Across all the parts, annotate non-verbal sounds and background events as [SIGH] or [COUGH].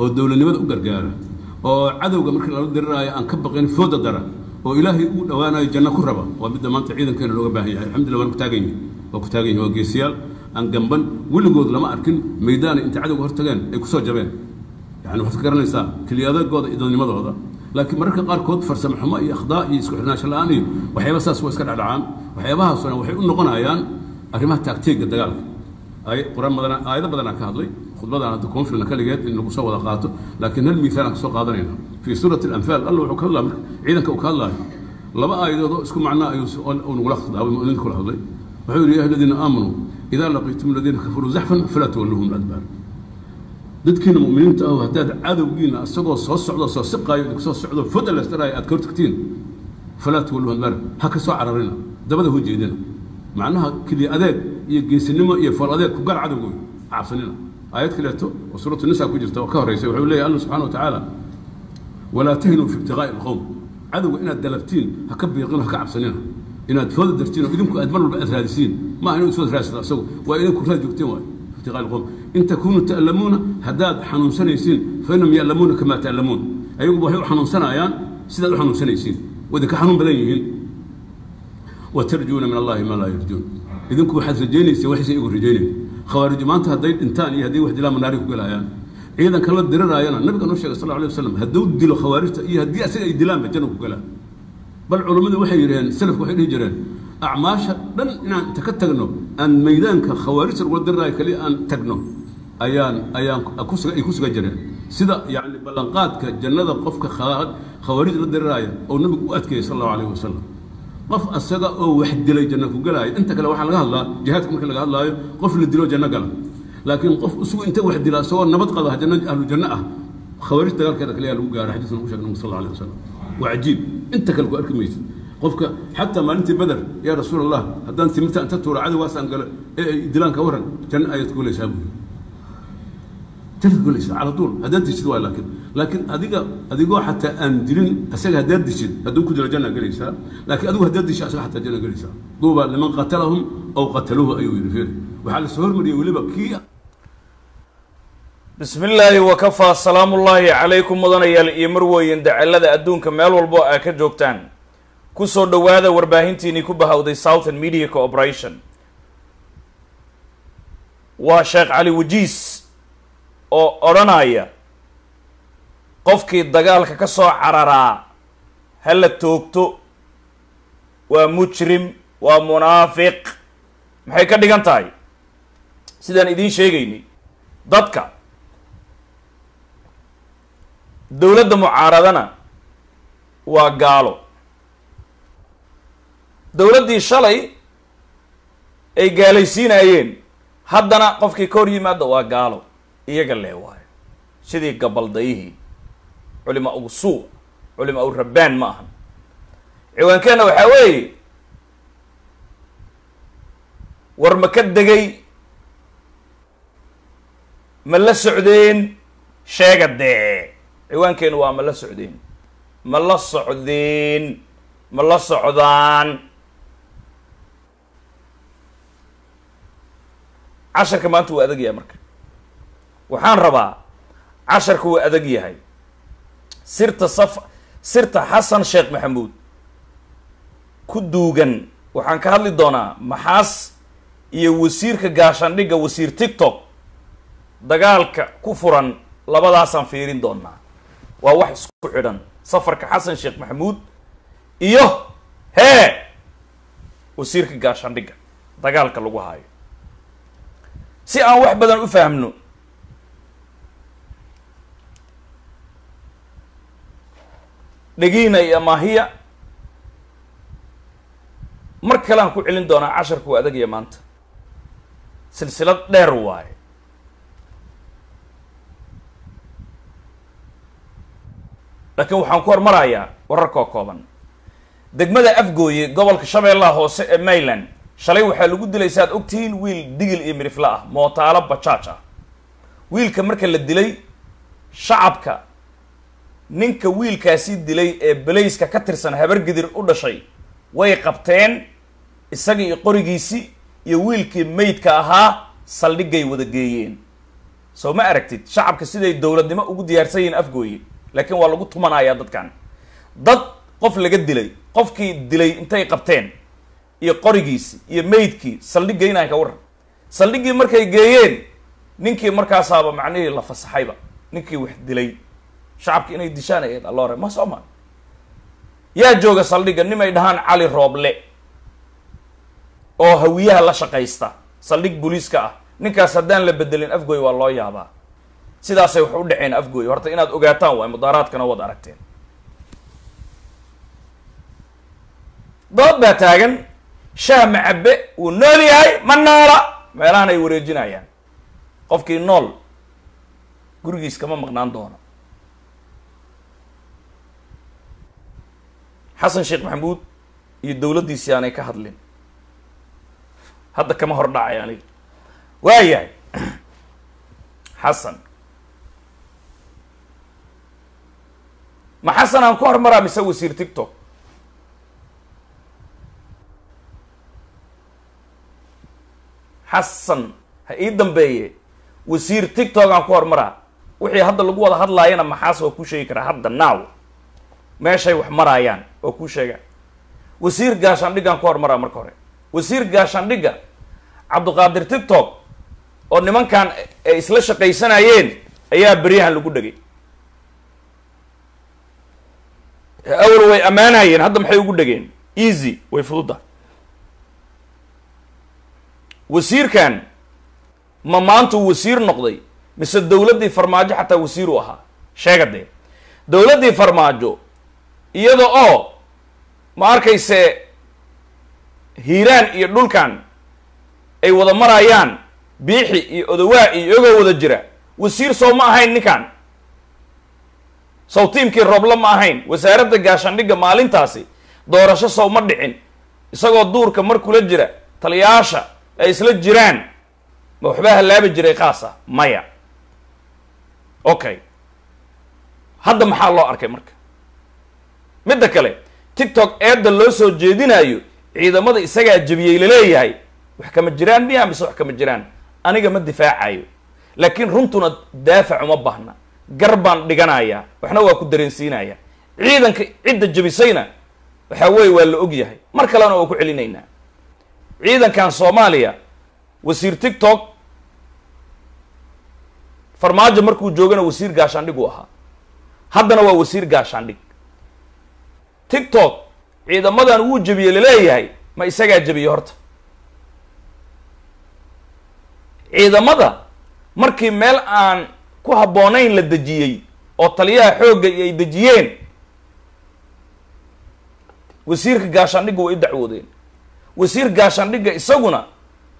oo dowladnimada u gargaara oo cadowga markii lala diriraayo aan ka baqin fooda dara oo ilaahay uu dhowaanayo janno ku raba waa midda maanta ciidankeena looga baahan yahay. Alxamdulillah waan ku taagan yihiin waa ku taagan yihiin waa geesiyaal. Aan gamban weligood lama arkin maydaana inta cadowga hor tageen ay ku soo jabeen. Yani waxaad ka garanaysaa keliyadagooda iyo dadnimadooda laakiin mararka qaarkood farsamo xumo iyo akhdaa iyo isku xirnaansho la'aan iyo waxyaaba saas waa iska dhacdhacaan. Waxyaabahaasuna waxay u noqonayaan arrimaha taagteega dagaalka. Qur'aan badan aayado badanaa ka hadlay khudbadan hadda kuma filna kaligeed in lagu soo wada qaato laakiin hal miisaal aan ka soo qaadanayna fii suurati alanfaal alla wuxuu ka hadlaa marka ciidanka uu ka hadlaayo laba aayadood oo isku macnaa ayuu nagula khitaabay mu'miniinta kula hadlay wuxuu yidhi ya aladiina aamanuu idaa laqiitum aladiina kafaruu zaxfan falaa tuwalluhum adbaar dadkiina mu'miniinta ah haddaad cadowgiina isagoo soo socdo soo siqaayo idinku soo socdo foda leestaraayo aad ka hortagtiin falaa tuwalluhum adbaar ha ka soo cararina dabada hoo jeedina macnaha keliya adeeg iyo geesinimo iyo fool adeeg ku gaar cadowgooy ha cabsanina aayad kaleeto oo suuratu nisa ku jirta oo ka horreysay wuxuu leeyahy allah subxana wa tacaala walaa tahinuu fi ibtiqaa'i alqowm cadowga inaad dalabtiin ha ka biiqino ha ka cabsanina inaad fooda dartiin oo idinku aad mar walba aad raadisiin ma aha inuu isoo raadsado isagu waa idinku raad joogteen waayo fi ibtiqaa'i alqowm in takunuu ta'lamuuna haddaad xanuunsanaysiin fa innahum ya'lamuuna kamaa ta'lamuun ayaguba waxay u xanuunsanayaan sidaad u xanuunsanaysiin waa idinka xanuun badan yihiin watarjuuna min allahi maa laa yarjuun idinku waxaad rajaynaysa waxaysa igu rajaynayn khawaarij maanta hadday dhintaan iyo hadday wax dilaan manaari ku galayaan ciidanka la diriraayana nabiga noo sheegay sal alay wasalam hadduu dilo khawaarijta iyo haddii asaga ay dilaanba janna ku galaan bal culummadu waxay yidhaheen salafku waxay dhihi jireen acmaasha dhan inaan inta ka tagno aan maydaanka khawaarijta lagula diriraayo kaliya aan tagno ayaan ayaan kusuga ay ku sugan jireen. Sida yacni ballanqaadka jannada qofka khawaarij la diriraaya oo nabigu u adkeeyey sal allahu alayh wasalam قف أصدق أو واحد دلوا جنة كجلاي أنت كلا واحد لقى الله. جهات كم كلا قال الله. قف للدلوا جنة قال. لكن قف اسو أنت واحد دلوا سواء نبت قال هذا جنة أهل جنة. أه خوارج تقال كذا كلا لو قال حديث النبي صلى الله عليه وسلم. وعجيب. أنت كلا قال كم يس حتى ما أنت بدر. يا رسول الله هذا أنت متى أنت ترى عدو واسع قال إيه، إيه، دلان كورن جنة آية تقول لي إيش أبوه تقول إيش على طول. هذا تشتوى لكن. Laakiin adiga adigoo xataa aan dilin isaga haddaad dishid hadduu ku dilo janna gelaysaa laakiin adigu haddaad disho asaga xataa janna gelaysaa duuba liman qatalahum aw qataluuhu ayuu yidhi fiir waxaa la soo hormariyey weliba kii bismi illaahi wakafaa salaamullaahi calaykum mudanayaal iyo marweyn dacalada adduunka meel walbo aa ka joogtaan. Kusoo dhowaada warbaahintiinii ku bahawday southern media cooperation waa sheekh cali wajiis oo odhanaya qofkii dagaalka ka soo cararaa ha la toogto. Waa mujrim waa munaafiq. Maxay ka dhigan tahay? Sidaan idiin sheegaynay dadka dowladda mucaaradana waa gaalo. Dowladdii shalay ay gaalaysiinayeen haddana qofkii ka hor yimaada waa gaalo. Iyaga lee waayo sidii gabaldayihii culimaa ugu suu culimaa u rabbaan ma ahan ciwaankeenna waxaa weeye war ma ka degay ma la socdeen sheega dee. Ciwaankeenu waa ma la socdeen. Ma la socdeen ma la socdaan. Casharka maanta waa adag yahay marka. Waxaan rabaa casharka waa adag yahay sirta saf sirta xasan sheekh maxamuud ku duugan. Waxaan ka hadli doonaa maxaas iyo wasiirka gaashaandhigga wasiir tiktok dagaalka ku furan labadaasaan fiirin doonaa. Waa wax isku xidhan. Safarka xasan sheekh maxamuud iyo hee wasiirka gaashaandhigga dagaalka lagu haayo. Si aan wax badan u fahamno dhegiina iyo maahiya mar kale aan ku celin doonaa casharka waa adagaya maanta. Silsilad dheer waaye. Laakiin waxaan ku hormarayaa wararkoo kooban. Degmada afgooye gobolka shabeellaha hoose ee mayland shalay waxaa lagu dilay saaad ogtihiin wiil digil iyo mirifla ah mootaalo bajaaj ah wiilka marka la dilay shacabka ninka wiilkaasi dilay ee belayska ka tirsan habargidir u dhashay way qabteen isagii iyo qorigiisi iyo wiilkii maydka ahaa saldhigay wada geeyeen. Soo ma aragtid shacabka siday dowladnimo ugu diyaarsan yihiin afgooye laakiin waa lagu tumanayaa dadkan. Dad qof laga dilay qofkii dilay intay qabteen iyo qorigiisi iyo meydkii saldhig geynaya ka waran saldhiggii markay geeyeen ninkii markaasaaba macnihii la fasaxayba ninkii wax dilay shacabki inay dishaan ay alloore ma soo ma. Yaa jooga saldhigga nimay dhahaan cali rooble oo hawiyaha la shaqaysta saldhig booliiska ah. Ninkaas haddaan la bedelin afgooy waa loo yaabaa. Sidaasay wax u dhaceen afgooy. Horta inaad ogaataan waay mudaaraadkana waad aragteen. Dood baa taagan. Shaah macabe wuu nool yahay ma noola. Meelahan ay wareejinayaan. Qofkii nool gurigiis kama maqnaan doono xasan sheekh maxamuud iyo dowladdiisii aanay ka hadlin. Hadda kama hor dhacay aniga. Waayahay [CLEARS THROAT] xasan. Ma xasan aan ku hormaraa mise wasiir tictok xasan ha ii dambeeye. Wasiir tictok aan ku hormaraa. Wixii hadda lagu wada hadlaayana maxaas kuu sheegi karaa? Hadda now. Meeshay wax maraayaan waa kuu sheegaa wasiir gaashaandhiggaan ku hormaraa marka hore. Wasiir gaashaandhigga cabduqaadir tictok oo nimankan ay isla shaqaysanayeen ayaa beryahan lagu dhegay. Awal way ammaanayeen hadda maxay ugu dhegeen? Easy way fududa. Wasiirkan ma maanta uu wasiir noqday mise dowladdii farmaajo xataa wasiir u ahaa? Sheega dee. Dowladdii farmaajo iyada oo ma arkayse hiiraan iyo dhulkan ay wada marayaan biixi iyo odawaa iyo iyagoo wada jira. Wasiir sow ma ahayn ninkan sow tiimkii roobla ma ahayn wasaaradda gaashaandhigga maalintaasi doorasho sow ma dhicin. Isagoo duurka mar kula jira taliyaasha ay isla jiraan. Ma waxbaa hallaabi jiray qaasa maya. Okay. Hadda maxaa loo arkay marka? Midda kale tictok eedda loo soo jeedinayo ciidamada isagaa jebiyey la leeyahay wax kama jiraan miya mise wax kama jiraan? Aniga ma difaacayo. Laakiin runtuna daafac uma baahna. Gar baan dhiganayaa waxna waa ku dareensiinaya. Ciidanka cidda jebisayna waxaa weeye waa la og yahay. Mar kalena waa ku celinaynaa. Ciidankan soomaaliya wasiir tictok farmaajo markuu joogana wasiir gaashaandhig uu ahaa. Haddana waa wasiir gaashaandhig tictok ciidamadan wuu jebiyey la leeyahay ma isagaa jebiyey horta. Ciidamada markii meel aan ku habboonayn la dejiyey oo taliyaha xoogga ay dejiyeen wasiirka gaashaandhigga way u dacwoodeen. Wasiir gaashaandhigga isaguna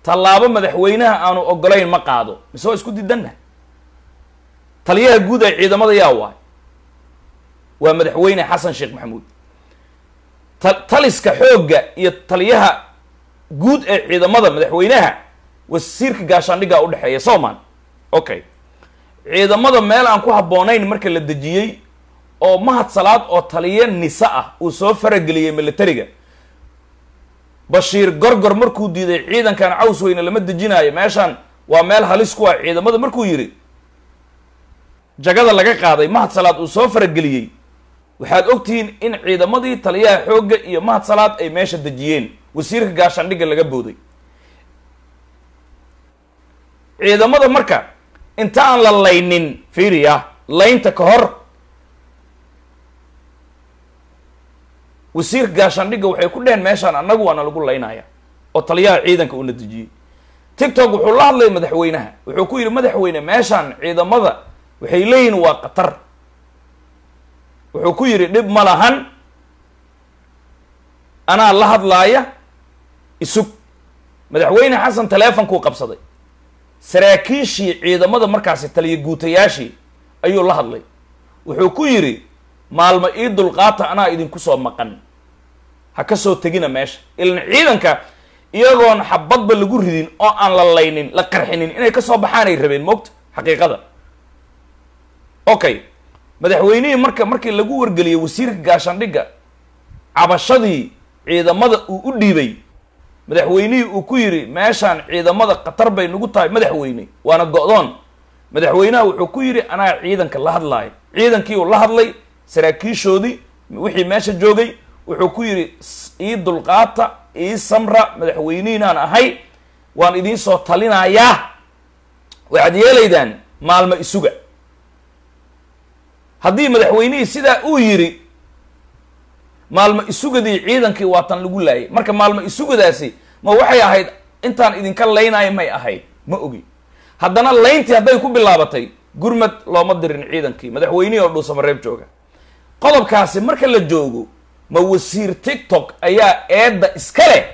tallaabo madaxweynaha aanu ogolayn ma qaado. Mise waa isku didanna taliyaha guud ee ciidamada yaa waay. Waa madaxweyne xasan sheekh maxamuud taliska xoogga iyo taliyaha guud ee ciidamada madaxweynaha wasiirka gaashaandhiggaa udhexeeya soman okay ciidamada meel aan ku habboonayn marka la dejiyey oo mahad salaad oo taliya nisa ah uu soo farageliyey militariga. Bashiir gorgor markuu diiday ciidankan caws weyne lama dejinaayo. Meeshaan waa meel halis ku ah ciidamada. Markuu yidhi jagada laga qaaday mahad salaad uu soo farageliyey waxaad ogtihiin in ciidamadii taliyaha xoogga iyo mahad salaad ay meesha dejiyeen. Wasiirka gaashaandhigga laga booday. Ciidamada marka inta aan la laynin fiiriya laynta ka hor wasiirka gaashaandhigga waxay ku dheheen meeshaan annagu waana lagu laynaya oo taliyaha ciidanka uuna dejiyey. Tictok wuxuu la hadlay madaxweynaha. Wuxuu ku yidhi madaxweyne meeshaan ciidamada waxay leeyihiin waa khatar wuxuu ku yidhi dhib ma lahan. Anaa la hadlaaya isug. Madaxweyne xasan teleefonkuu qabsaday. Saraakiishii ciidamada markaasi taliya guutayaashii ayuu la hadlay. Wuxuu ku yidhi maalmo ii dulqaata anaa idinku soo maqan. Ha ka soo tegina meesha. Ilan ciidanka iyagoon xabadba lagu ridin oo aan la laynin la qarxinin inay ka soo baxaanay rabeen moogta xaqiiqada. Okay madaxweynihii marka markii lagu wargeliyey wasiirka gaashaandhigga cabashadii ciidamada uu u dhiibay madaxweynihii uu ku yidhi meeshaan ciidamada khatar bay nagu tahay madaxweyne waana go-doon. Madaxweynaha wuxuu ku yidhi anaa ciidanka la hadlaayo ciidankii uu la hadlay saraakiishoodii wixii meesha joogay wuxuu ku yidhi ii dulqaata ii samra madaxweynihinaan ahay waan idiin soo talinayaa waxaad yeelaydaan maalmo isuga haddii madaxweynihii sidaa uu yidhi maalmo isugadii ciidankii waatan lagu laayay. Marka maalmo isugadaasi ma waxay ahayd intaan idinka laynaayo may ahayd ma ogi. Haddana layntii hadday ku bilaabatay gurmad looma dirin ciidankii. Madaxweynihii oo dhuusamareeb jooga. Qodobkaasi marka la joogo ma wasiir tiktok ayaa eedda iska leh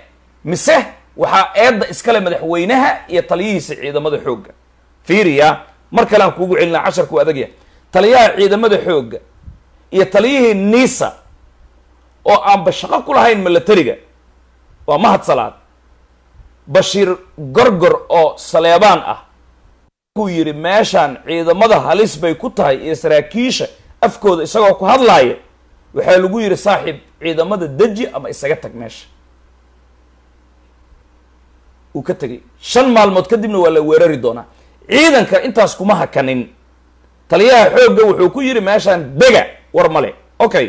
mise waxaa eedda iskale madaxweynaha iyo taliyihiisa ciidamada xoogga? Fiiriya mar kale aan kuugu celinaa casharku adagya taliyaha ciidamada xoogga iyo taliyihii nisa oo aanba shaqo ku lahayn milatariga waa mahad salaad. Bashiir gorgor oo saleebaan ah kuu yidhi meeshaan ciidamada halis bay ku tahay iyo saraakiisha afkooda isagoo ku hadlaaya waxaa lagu yidhi saaxiib ciidamada deji ama isaga tag meesha uu ka tegay shan maalmood kadibna waa la weerari doonaa. Ciidanka intaas kuma hakanin taliyaha xoogga wuxuu ku yidhi meeshaan dega war male. Okay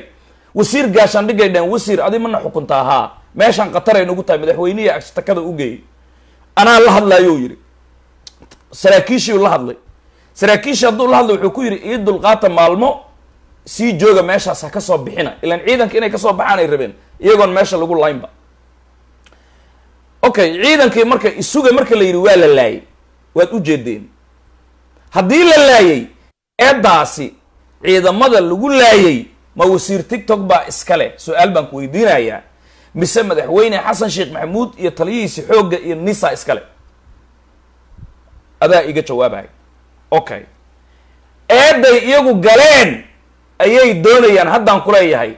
wasiir gaashaandhigay dheen wasiir adi mana xukunta ahaa. Meeshaan khatar ay nagu tahay madaxweynihii ashtakada u geeyey. Anaa la hadlaayou yidhi saraakiishii la hadlay. Saraakiishii hadduu la hadlay wuxuu ku yidhi ii dulqaata maalmo sii jooga meeshaas ha ka soo bixina. Ilaan ciidanka inay ka soo baxaan ay rabeen iyagoon meesha lagu laynba. Okay ciidankii marka isuga marka la yidhi waa la laayay. Waad u jeedeen. Haddii la laayay eeddaasi ciidamada lagu laayay ma wasiir tiktok baa iska leh su'aal baan ku weydiinayaa mise madaxweyne xasan sheekh maxamuud iyo taliyihiisi xoogga iyo nisa iskale. Adaa iga jawaabay okay eedday iyagu galeen ayay doonayaan haddaan kuleeyahay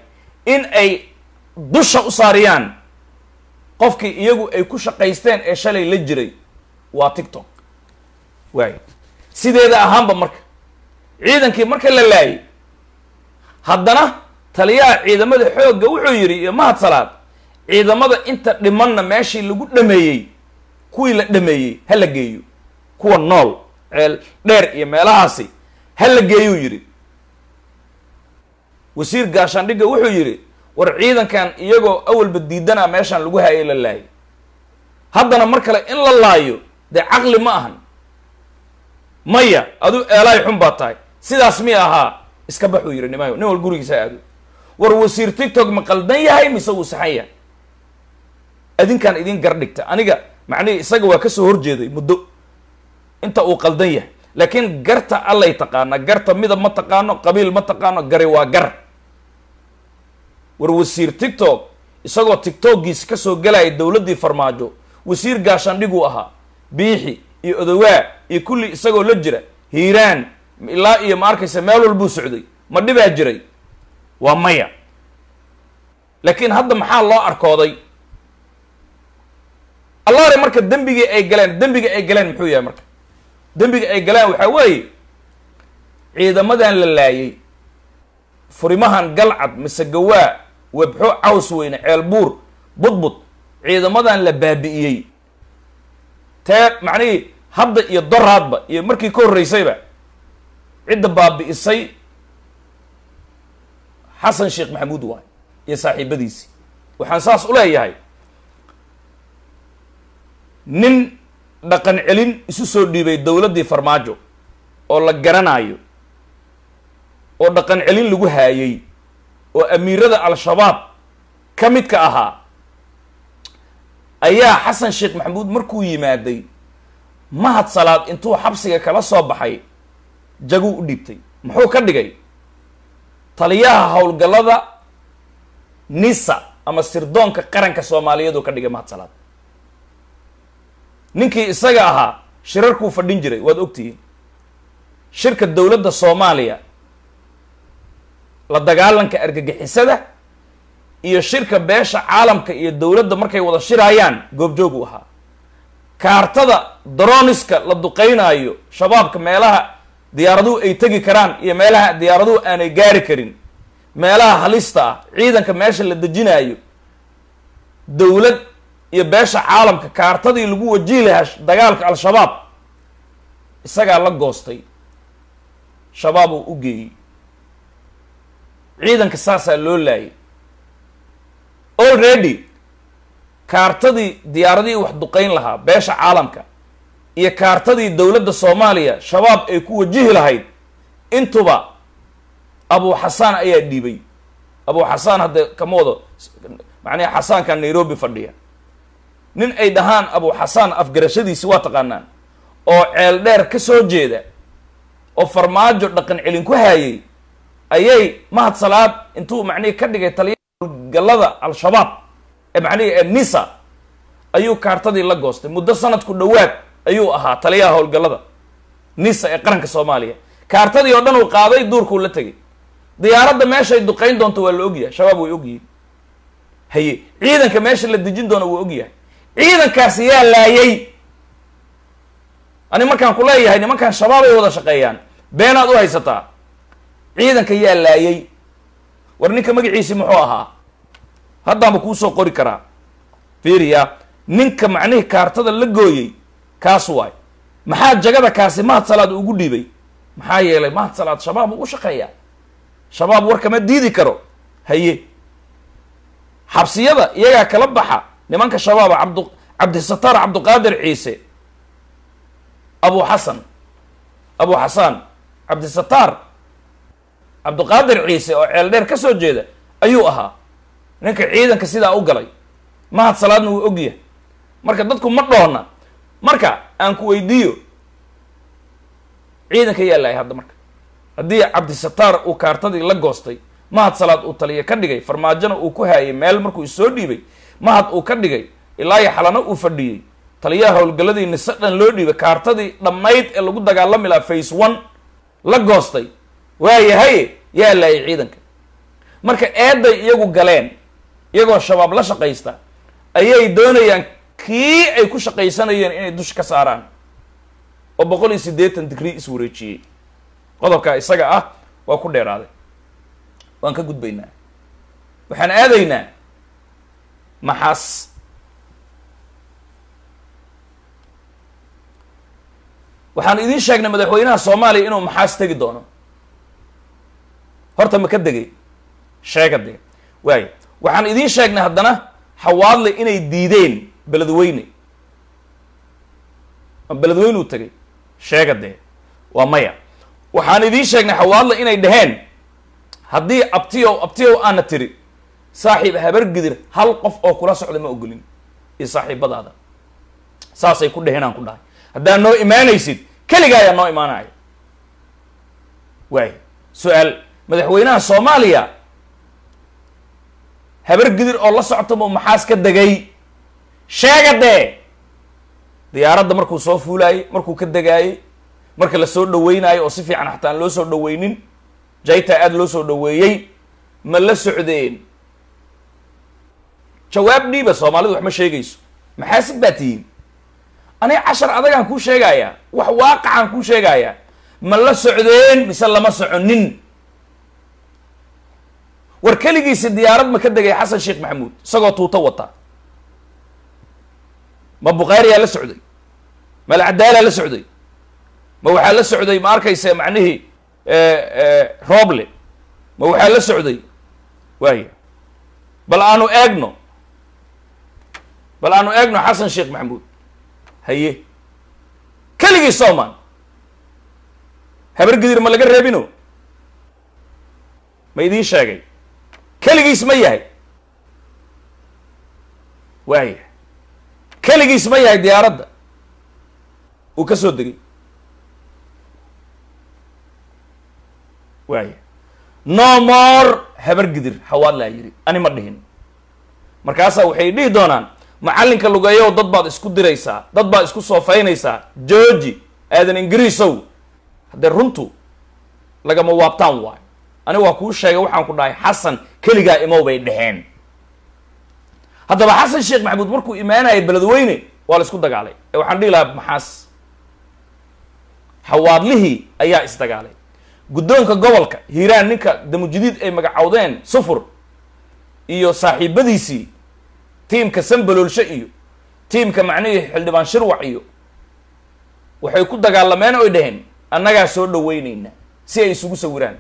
in ay dusha u saariyaan qofkii iyagu ay ku shaqaysteen ee shalay la jiray. Waa tiktok. Waay. Sideeda ahaanba marka ciidankii marka la laayay haddana taliyaha ciidamada xoogga wuxuu yidhi iyo mahad salaad ciidamada inta dhimanna meeshii lagu dhameeyey kuwii la dhameeyey ha la geeyo. Kuwa nool ceel dheer iyo meelahaasi ha la geeyuu yidhi. Wasiir gaashaandhigga wuxuu yidhi war ciidankan iyagoo awalba diidanaa meeshaan lagu hayay la laayay. Haddana mar kale in la laayo dee caqli ma ahan. Maya aduu eelaay xun baa tahay sidaas mi ahaa iska baxuu yidhi nimayo nin wal gurigiisa aado war wasiir tiktok ma qaldan yahay mise wuu saxan yahay? Adinkaan idin gar dhigta. Aniga macnihii isaga waa ka soo horjeeday muddo. Inta uu qaldan yahay. Laakiin garta allay taqaana garta midab ma taqaano qabiil ma taqaano gari waa gar. War wasiir tiktok isagoo tiktokgiisa ka soo galaya dowladdii farmaajo wasiir gaashaandhiguu ahaa. Biixi iyo odowaa iyo kulli isagoo la jira hiiraan ilaa iyo ma arkaysa meel walbuu socday ma dhibaa jiray. Waa maya. Laakiin hadda maxaa loo arkooday? Allaare marka dembigii ay galeen dembiga ay galeen muxuu yahay marka? Dembiga ay galeen waxaa weeye ciidamadan la laayay furimahan galcad mise gawaa webxo caws weyne ceelbuur budbud ciidamadan la baabi'iyey tee macnihii hadda iyo doraadba iyo markii ka horreysayba cidda baabi'isay xasan sheekh maxamuud waay iyo saaxiibadiisii. Waxaan saas u leeyahay nin dhaqan celin isu soo dhiibay dowladdii farmaajo oo la garanayo oo dhaqan celin lagu haayay oo amiirada al-shabaab ka midka ahaa ayaa xasan sheekh maxamuud markuu yimaaday mahad salaad intuu xabsiga kala soo baxay jaguu u dhiibtay. Muxuu ka dhigay? Taliyaha howlgallada nisa ama sirdoonka qaranka soomaaliyeeduu ka dhigay mahad salaad. Ninkii isaga ahaa shirarkuu fadhin jiray waad ogtihiin. Shirka dowladda soomaaliya la dagaalanka argagixisada iyo shirka beesha caalamka iyo dowladda markay wada shirayaan goobjoog u ahaa. Kaartada droniska la duqeynaayo shabaabka meelaha diyaaraduhu ay tegi karaan iyo meelaha diyaaraduhu aanay gaari karin. Meelaha halista ah ciidanka meesha la dejinaayo dowlad iyo beesha caalamka kaartadii lagu wajihi lahaa dagaalka al-shabaab isagaa la goostay. Shabaab uu u geeyey. Ciidanka saasaa loo laayay. Already kaartadii diyaaradihii wax duqayn lahaa beesha caalamka iyo kaartadii dowladda soomaaliya shabaab ay ku wajihi lahayd intuba abu xasaan ayaa dhiibay. Abu xasaan hadde kama wado macnaha xasaanka nairobi fadhiya. Nin ay dhahaan abu xasaan afgarashadiisi waa taqaanaan oo ceel dheer ka soo jeeda oo farmaajo dhaqan celin ku haayay ayay mahad salaad intuu macnihii ka dhigay taliya galada al-shabaab ee macnihii nisa ayuu kaartadii la goostay. Muddo sanadku dhowaad ayuu ahaa taliyaha howlgallada nisa ee qaranka soomaaliya. Kaartadii oo dhan uu qaaday duurkuu la tegay diyaaradda meeshay duqayn doonto waa la ogyahay shabaab way ogyihiin. Haye ciidanka meesha la dejin doono wuu ogyahay. Ciidankaasi yaa laayay. Ani markaan ku leeyahay nimankan shabaab ay wada shaqeeyaan. Beenaad u haysataa. Ciidanka yaa laayay. War ninka magaciisi muxuu ahaa? Haddaanba kuusoo qori karaa. Fiiriya ninka macnihii kaartada la gooyey kaas waay. Maxaa jagada kaasi mahad salaad ugu dhiibay maxaa yeelay mahad salaad shabaab uu u shaqeeyaa shabaab war kama diidi karo? Haye. Xabsiyada iyagaa kala baxa. Nimanka shabaaba cabdu cabdisataar cabduqaadir ciise. Abu xasan. Abu xasaan cabdisataar. Cabduqaadir ciise oo ceel dheer ka soo jeeda ayuu ahaa. Ninka ciidanka sidaa u galay. Mahad salaadna wuu ogyahay marka dadku ma dhoona marka aan ku weydiiyo ciidanka yaa lahay hadda marka. Haddii cabdisataar uu kaartadii la goostay mahad salaad uu taliya ka dhigay farmaajona uu ku haayay meel markuu isoo dhiibay mahad uu ka dhigay ilaa iyo xalano uu fadhiyey taliyaha howlgalladii nise dhan loo dhiibay kaartadii dhammayd ee lagu dagaalami lahaa face one la goostay waayahaye yaa laayay ciidanka. Marka eeday iyagu galeen iyagoo shabaab la shaqaysta ayay doonayaan kii ay ku shaqaysanayeen inay dusha ka saaraan? oo boqol iyo siddeetan digrii iswareejiyey qodobkaa isaga ah waa ku dheeraaday. Waan ka gudbaynaa. Waxaan aadaynaa maxaas. Waxaan idiin sheegnay madaxweynaha soomaaliya inuu maxaas tegi doono. Horta ma ka degay? Sheega dee. Waayo waxaan idiin sheegnay haddana xawaadle inay diideen beledweyne. Ma beledweyne uu tegay sheega dee waa maya. Waxaan idiin sheegnay xawaadle inay dhaheen. Haddii abtiyow abtiyow aana tiri saaxiib habargidir hal qof oo kula socda ma ogolin. Iyo saaxiibadaada. Saasay ku dheheen aan ku dhahay. Haddaad noo imaanaysid keligaa ayaa noo imaanaya. Waay su'aal. Madaxweynaha soomaaliya habargidir oo la socta mu maxaas ka degay sheega dee diyaaradda markuu soo fuulaayey markuu ka degaayey marka la soo dhaweynayo oo si fiican xataa aan loo soo dhaweynin jayta aada loo soo dhaweeyey ma la socdeen? Jawaab dhiiba soomaalidu wax ma sheegayso. Maxaasid baa tihiin? Aniga cashar adagaan kuu sheegayaa wax waaqacaan kuu sheegayaa ma la socdeen mise lama soconin? War keligiisi diyaarad ma ka degay xasan sheekh maxamuud isagoo tuuto wata ma bukhaariyaa la socday? Ma alcadaalaa la socday? Ma waxaa la socday? Ma arkaysa macnihii roble? Ma waxaa la socday? Waaya bal aanu eegno. Bal aanu eegno xasan sheekh maxamuud. Haye. Keligii sooman habargidir ma laga reebino? Ma idiin sheegay. Keligiis ma yahay. Waaya keligiis ma yahay diyaaradda. Uu ka soo degay. Waaya no more habargidir hawaad laa yidhi ani ma dhihin. Markaasaa waxay dhihi doonaan macallinka lugeeyow dad baad isku diraysaa dad baad isku soofaynaysaa. Georgi aadan ingiriisow. Haddee runtu lagama waabtaan waayo. Ani waa kuu sheegay waxaan ku dhahay xasan keligaa imow bay dheheen haddaba xasan sheekh maxamuud markuu imaanaya beledweyne waa la isku dagaalay. Ee waxaan dhihi lahaa maxaas? Xawaadlihii ayaa isdagaalay guddoonka gobolka hiiraan ninka damujadiid ay magacowdeen sufur iyo saaxiibadiisii tiimka sambaloolshe iyo tiimka macnihii xildhibaan shirwac iyo waxay ku dagaalameen oy dhaheen annagaa soo dhaweyneyna si ay isugu sawiraan.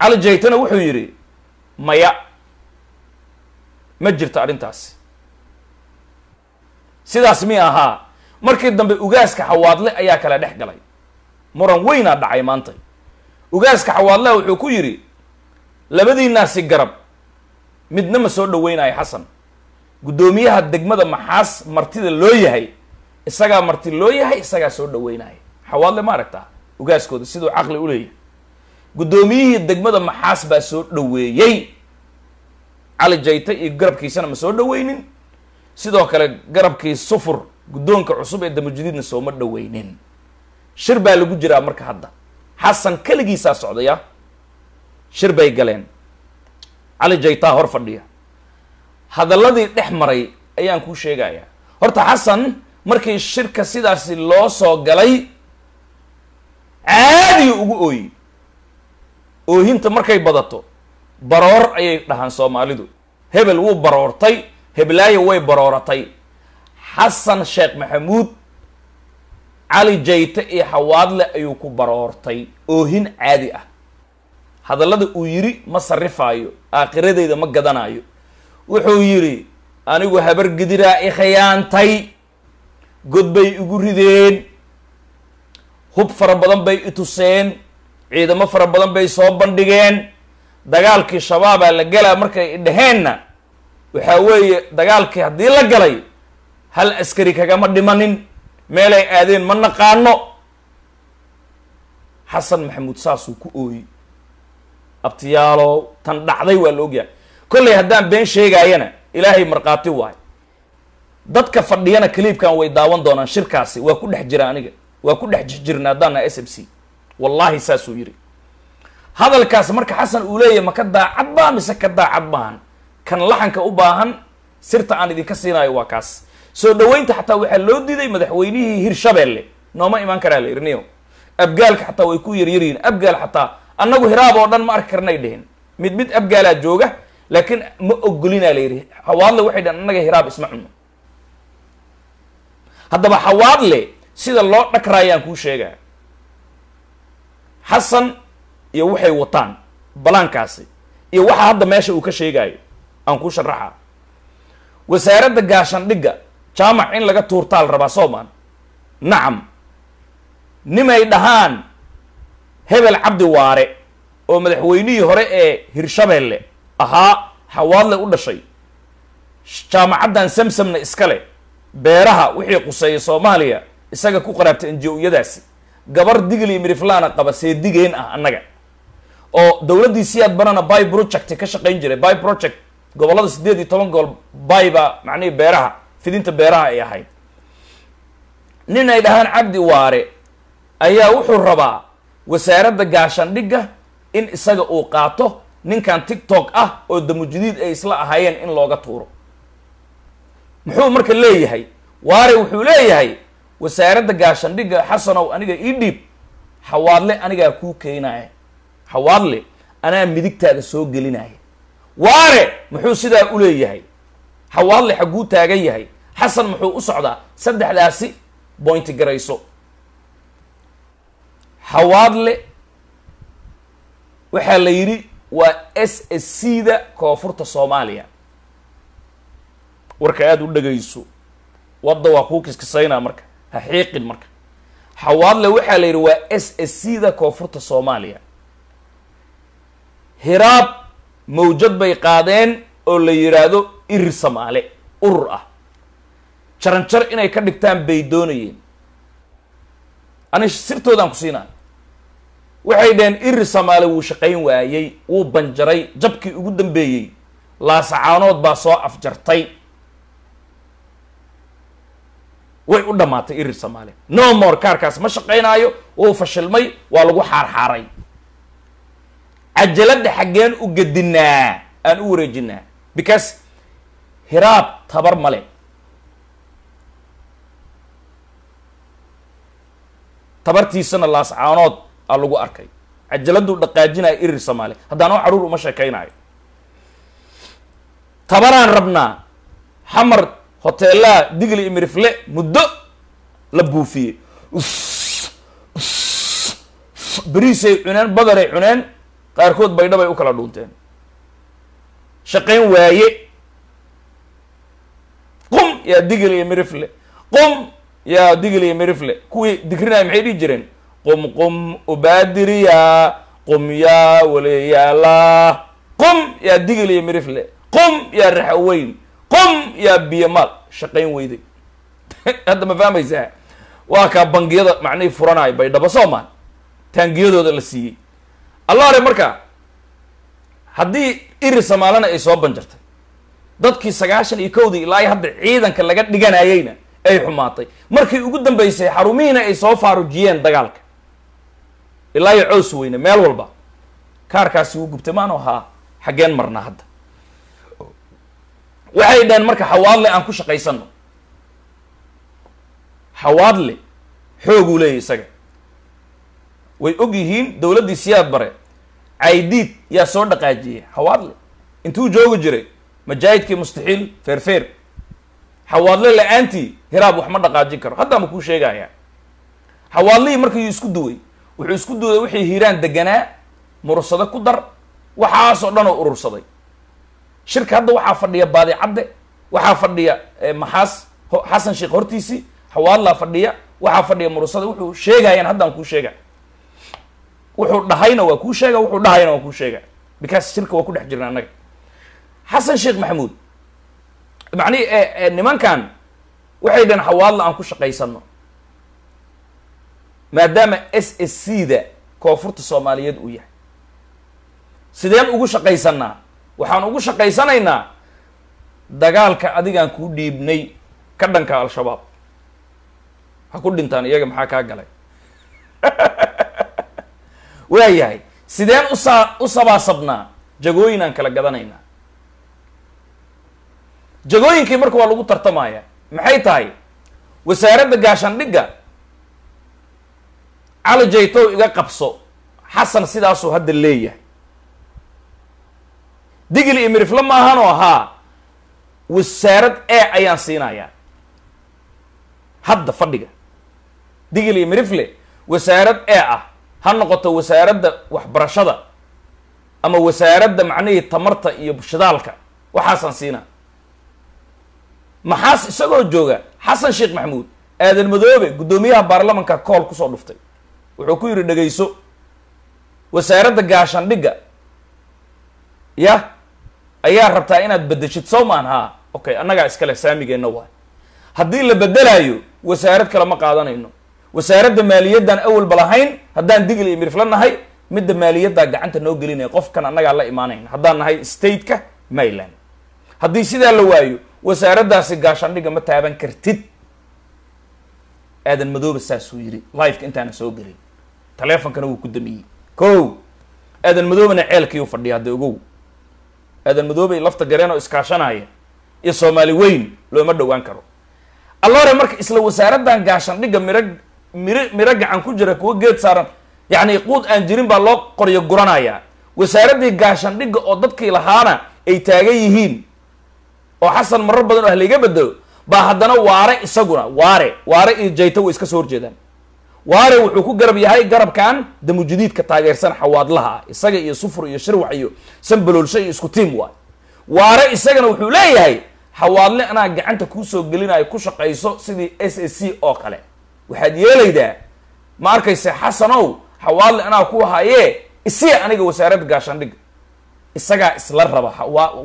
Cali jaytana wuxuu yidhi maya ma jirto arrintaasi sidaas mi ahaa markii dambe ugaaska xawaadle ayaa kala dhex galay. Muran weynaa dhacay maanta. Ugaaska xawaadleha wuxuu ku yidhi labadiinaasi garab midna ma soo dhaweynayo xasan. Guddoomiyaha degmada maxaas martida loo yahay isagaa marti loo yahay isagaa soo dhaweynaya xawaadle ma aragtaa ugaaskooda siduu caqli u leeyahay. Guddoomiyihii degmada maxaas baa soo dhaweeyey cali jayta iyo garabkiisana ma soo dhaweynin sidoo kale garabkii sufur guddoonka cusub ee damujadiidna sooma dhaweynin shir baa lagu jiraa marka hadda. Xasan keligiisaa socdaya shir bay galeen. Cali jaytaa hor fadhiya. Hadalladii dhex maray ayaan kuu sheegayaa. Horta xasan markii shirka sidaasi loo soo galay caadiga ugu ooyi oohinta markay badato baroor ayay dhahaan soomaalidu. Hebel wuu baroortay heblaayo way barooratay. Xasan sheekh maxamuud cali jayte iyo xawaadle ayuu ku baroortay oohin caadi ah. Hadallada uu yidhi ma sarrifaayo aakhiradeeda ma gadanayo wuxuu yidhi anigu habar gidiraa i khiyaantay god bay igu rideen hub fara badan bay i tuseen ciidamo fara badan bay soo bandhigeen dagaalkii shabaabaa la galaa markay i dhaheenna waxaa weeye dagaalkii haddii la galay hal askari kagama dhimanin meelay aadeen ma naqaano. Xasan maxamuud saasuu ku ooyi abtiyaalow tan dhacday waa la ogyahay. Kollay haddaan been sheegaayana ilaahay markhaati waay. Dadka fadhiyana kaliibkan way daawan doonaan shirkaasi waa ku dhex jira aniga waa ku dhex jirna haddaan s m c. Wallaahi saasuu yidhi hadalkaas marka xasan uu leeyahy ma ka daacad baa mise ka daacad maahan kan laxanka u baahan sirta aan idinka siinayo waa kaas. Soo dhaweynta xataa waxaa loo diiday madaxweynihii hirshabeelle nooma imaan karaa la irniyo abgaalka xataa way ku yaryaryihin abgaal xataa annagu hiraab oo dhan ma arki karnay dhehen. Mid mid abgaalaa jooga laakiin ma ogolinaa la yidhi. Xawaadle waxay dhahen annaga hiraab isma cuno haddaba xawaadle sida loo dhakraayaan kuu sheegaa. Xasan iyo waxay wataan balaankaasi iyo waxa hadda meesha uu ka sheegaayo aan kuu sharaxa wasaaradda gaashandhigga jaamac in laga tuurtaal rabaa soomaan. Nacam. Nimay dhahaan hebel cabdi waare oo madaxweynihii hore ee hirshabeelle ahaa xawaadle u dhashay. Jaamacaddan samsamna iskale beeraha wixii quseeya soomaaliya isaga ku qaraabtay enji-oyadaasi gabar digli miriflana qaba seedigeen ah annaga oo dowladdii siyaad banana by project ka shaqayn jiray by project gobollada siddeed iyo toban gobol by baa macnihii beeraha fidinta beeraha ay ahayd. Nin ay dhahaan cabdi waare ayaa wuxuu rabaa wasaaradda gaashandhigga in isaga uu qaato ninkan tiktok ah oo damujadiid ay isla ahaayeen in looga tuuro. Muxuu marka leeyahay? Waare wuxuu leeyahay wasaaradda gaashandhigga xasanow aniga ii dhiib xawaadle anigaa kuu keenaya xawaadle anaa midigtaada soo gelinaya waare muxuu sidaa u leeyahay? Xawaadle xagguu taagan yahay. Xasan muxuu u socdaa? Saddexdaasi bointi garayso. Xawaadle waxaa la yidhi waa s s c da koonfurta soomaaliya. Warka aada u dhagayso. Wadda waa kuu kiskisaynaa marka. Ha xiiqin marka. Xawaadle waxaa la yidhi waa s s c da koonfurta soomaaliya hiraab mawjad bay qaadeen oo la yidhaahdo irir samaale urur ah. Jaranjar inay ka dhigtaan bay doonayeen. Ani sirtoodaan ku siinaa waxay dhaheen irir samaale wuu shaqayn waayey wuu banjaray jabkii ugu dambeeyey. Laasacaanood baa soo afjartay. Way u dhammaatay irir samaale. No more kaarkaas. Ma shaqaynaayo wuu fashilmay waa lagu xaarxaaray cajaladda xaggeen u gedinaa aan u wareejinaa because hiraab tabar male tabartiisana laascaanood aa lagu arkay cajaladuu dhaqaajinaya irir soomaali haddaan oo carruur uma sheekaynaayo tabaraan rabnaa xamar hoteelaha digli imirifle muddo la buufiyey beriisay cuneen badaray cuneen qaarkood baydhabay u kala dhuunteen. Shaqayn waaye. Qum yaa digil iyo mirifle qum yaa digil iyo mirifle kuwii digrinaya maxay dhihi jireen? Qum qum ubaadiriya. Qum yaa waliyaala. Qum yaa digil iyo mirifle qum yaa raxaweyn qum yaa biyamaal shaqayn weyday [LAUGHS] hadda ma fahmaysaa? Waa kaa bangiyada macnihii furanaayo baydhabo soomaan taangiyadooda la siiyey allaare marka haddii iri samaalana ay soo banjartay dadkii sagaashan iyo kowdii ilaa iyo hadda ciidanka laga dhiganayeyna ay xumaatay. Markii ugu dambeysay xarumihiina ay soo faarujiyeen dagaalka. Ilaa iyo cows weyne meel walba. Kaarkaasi wuu gubtay maanu ahaa xaggeen marnaa hadda. Waxay dhaheen marka xawaadle aan ku shaqaysano xawaadle xooguu leeyahy isaga way og yihiin dowladdii siyaad bare. Caydiid yaa soo dhaqaajiyey. Xawaadle intuu joogi jiray majaahidkii mustaxiil feerfeer xawaadle la'aantii hiraab wax ma dhaqaajin karo. Haddaa ma kuu sheegayaa xawaadlihii markii isku duway wuxuu isku duway wixii hiiraan deganaa murursado ku dar waxaasoo dhan oo urursaday. Shirka hadda waxaa fadhiya baadicadde waxaa fadhiya maxaas xasan sheekh hortiisii xawaadlaa fadhiya waxaa fadhiya murursada wuxuu sheegayaan haddaan kuu sheega wuxuu dhahayna waa kuu sheega wuxuu dhahayna waa kuu sheega because shirka waa ku dhex jirna annaga. Xasan sheekh maxamuud macnihi nimankan waxay dhaheen xawaadla aan ku shaqaysano maadaama s s c da koonfurta soomaaliyeed uu yahay. Sideen ugu shaqaysanaa waxaan ugu shaqaysanaynaa dagaalka adigaan kuu dhiibnay ka dhanka al-shabaab. Ha ku dhintaan iyaga maxaa kaa galay [LAUGHS] waayahay sideen usaa u sabaasabnaa jagooyin aan kala gadanaynaa. Jagooyinkii marka waa lagu tartamaya maxay tahay? Wasaaradda gaashaandhigga cali jaytow iga qabso xasan sidaasuu hadda leeyahay. Digli iyo mirifle maahanoo ahaa wasaarad e ayaan siinayaa. Hadda fadhiga. Digli iyo mirifle wasaarad e ah ha noqoto wasaaradda waxbarashada ama wasaaradda macnihii tamarta iyo shidaalka waxaasaan siinaa. Maxaas isagoo jooga xasan sheekh maxamuud aadan madoobe guddoomiyaha baarlamanka kool ku soo dhuftay. Wuxuu ku yidhi dhegayso wasaaradda gaashaandhigga ya ayaa rabtaa inaad bedeshid sow maan haa okay annagaa iskale saamigeenna waay haddii la bedelaayo wasaarad kale ma qaadanayno wasaaradda maaliyaddan awalba lahayn haddaan digli iyo mirifla nahay midda maaliyaddaa gacanta noo gelinaya qofkan annagaa la imaanayna. Haddaan nahay stateka maryland. Haddii sidaa la waayo wasaaraddaasi gaashaandhigga ma taaban kartid. Aadan madoobe saasuu yidhi liveka intaana soo gelin. Taleefonkana wuu ku damiyey. Ko aadan madoobena ceelkiiu fadhiya hadda ogow. Aadan madoobey lafta gareen oo iskaashanaya iyo soomaali weyn looma dhowaan karo. Allore marka isla wasaaraddan gaashaandhigga miro miro miro gacan ku jira kuwa geed saaran. Yacni quud aan jirin baa loo qoryo guranayaa. Wasaaraddii gaashaandhigga oo dadkii lahaana ay taagan yihiin oo xasan marar badan oo haliga bedelo baa haddana waare isaguna waare waare iyo jayto way iska soo horjeedaan. Waare wuxuu ku garab yahay garabkan damujudiidka taageersan xawaadlaha ah isaga iyo sufur iyo shirwax iyo sanbaloolsho iyo isku tiim waay. Waare isagana wuxuu leeyahay xawaadle anaa gacanta kuusoo gelinayo ku shaqayso sidii s s c oo kale waxaad yeelaydaa ma arkayse xasanow xawaadle anaa ku hayee isiya aniga wasaaradda gaashaandhigga. Isagaa isla raba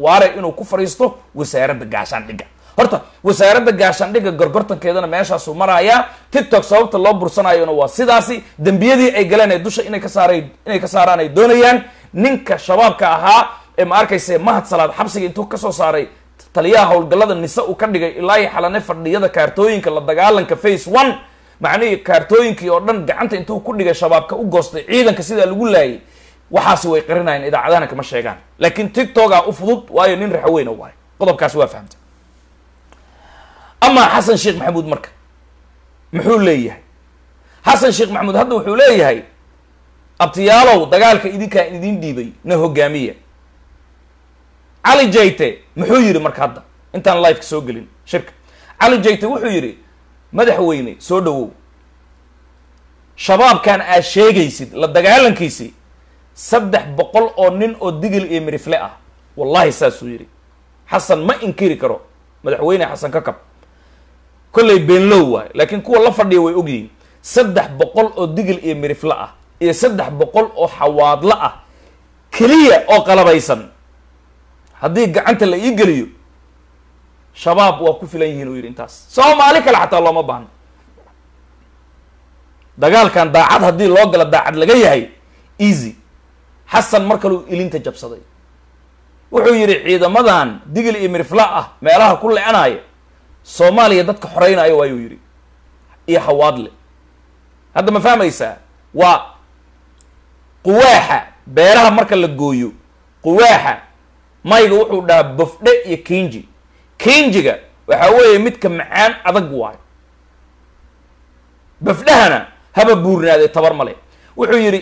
waare inuu ku fadhiisto wasaaradda gaashaandhigga. Horta wasaaradda gaashaandhigga gorgortankeedana meeshaasuu marayaa. Tiktok sababta loo bursanayona waa sidaasi. Dembiyadii ay galeen ee dusha inay ka saara inay ka saaraan ay doonayaan. Ninka shabaabka ahaa ee ma arkayse mahad salaad xabsiga intuu ka soo saaray taliyaha howlgallada nise uu ka dhigay ilaa iyo xalane fadhiyada kaartooyinka la dagaalanka face one macnihii kaartooyinkii oo dhan gacanta intuu ku dhigay shabaabka u goostay ciidanka sidaa lagu laayay waxaasi way qarinayaan idaacadahana kama sheegaan. Laakiin tiktokaa u fudud waayo nin raxaweyna waayo qodobkaasi waa fahamta amaa xasan sheekh maxamuud marka muxuu leeyahay? Xasan sheekh maxamuud hadda wuxuu leeyahay abtiyaalow dagaalka idinkaa idin dhiibay na hogaamiya cali jayte muxuu yidhi marka hadda intaan liveka soo gelin shirka. Cali jayte wuxuu yidhi madaxweyne soo dhawow shabaabkan aad sheegaysid la dagaalankiisi saddex boqol oo nin oo digil iyo mirifle ah. Wallahi saasuu yidhi. Xasan ma inkiri karo. Madaxweyne xasan kakab kollay beenlow waay laakiin kuwa la fadhiya way ogyihiin saddex boqol oo digil iyo mirifle ah iyo saddex boqol oo xawaadlo ah keliya oo qalabaysan. Haddii gacanta la ii geliyo shabaab waa ku filan yihiin uu yidhi intaas. Soomaali kale xataa looma baahno dagaalkan daacad haddii loo galo daacad laga yahay easy. Xasan mar kaleu ilinta jabsaday. Wuxuu yidhi ciidamadan digil iyo mirifla ah meelaha ku le-anaya soomaaliya dadka xoreynaayo waayuu yidhi. Iyo hawaadle hadda ma fahmaysaa? Waa quwaaxa beeraha marka la gooyo. Quwaaxa mayga wuxuu dhahaa bofdhe iyo kinji kinjiga waxaa weeye midka macaan adag waayo. Bafdhahana haba buurnaadee tabar male. Wuxuu yidhi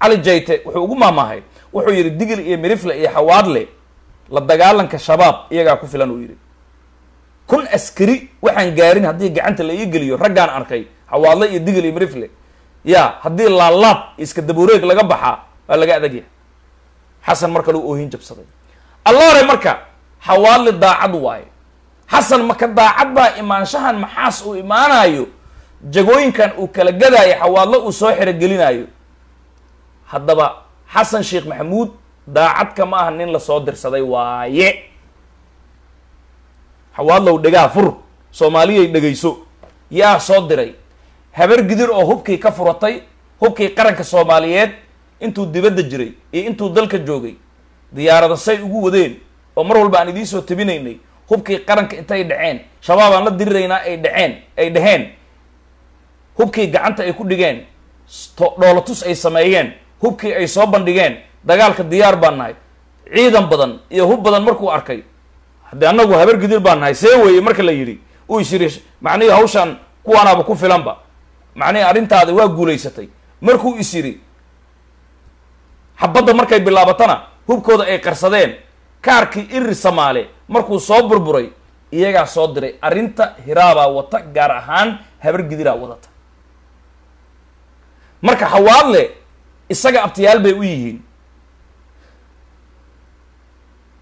cali jayte wuxuu ugu maamaahay. Wuxuu yidhi digil iyo mirifle iyo xawaadle la dagaalanka shabaab iyagaa ku filan uu yidhi. Kun askari waxaan gaarin haddii gacanta la ii geliyo raggaan arkay xawaadle iyo digil iyo mirifle. Ya haddii laalaab iska dabuureeg laga baxaa waa laga adagyahay xasan mar kale u oohin jabsaday. Alloore marka xawaadle daacad waaye xasan maka daacad baa imaanshahan maxaas uu imaanayo jagooyinkan uu kala gadaayo xawaadlo uu soo xerogelinaayo haddaba xasan sheekh maxamuud daacadka ma aha nin la soo dirsaday waaye. Xawaadlow dhegaha fur soomaaliyay dhegayso yaa soo diray. Habar gidir oo hubkii ka furatay hubkii qaranka soomaaliyeed intuu dibadda jiray iyo intuu dalka joogay. Diyaarada say ugu wadeen oo mar walba aan idiin soo tabinaynay hubkii qaranka intay dhaceen shabaab aan la diriraynaa ay dhaceen ay dhaheen. Hubkii gacanta ay ku dhigeen dhoolatus ay sameeyeen hubkii ay soo bandhigeen dagaalka diyaar baan nahay ciidan badan iyo hub badan markuu arkay. Haddii annagu habar gidir baan nahay see weeye marka la yidhi uu is yidhi macnihii hawshaan kuwaanaaba ku filanba. Macnihii arrintaadi waa guulaysatay. Markuu is yidhi xabadda markay bilaabatana hubkooda ay qarsadeen kaarkii iri samaale markuu soo burburay iyagaa soo diray. Arrinta hiraabaa wata gaar ahaan habar gidiraa wadata. Marka hawaadle isaga abtiyaal bay u yihiin.